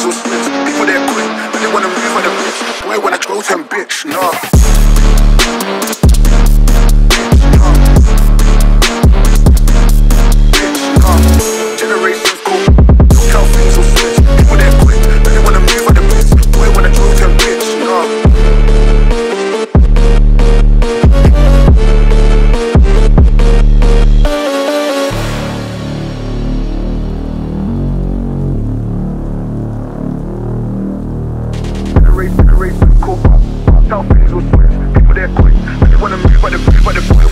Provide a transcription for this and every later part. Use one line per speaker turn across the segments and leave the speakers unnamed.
niggas they're People but they wanna move on the bitch. Boy, wanna throw some bitch, nah. the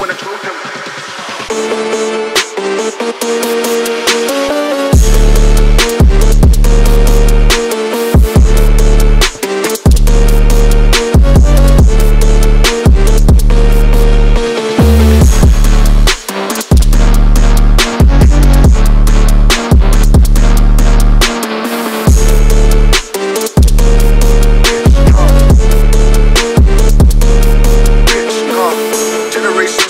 generation.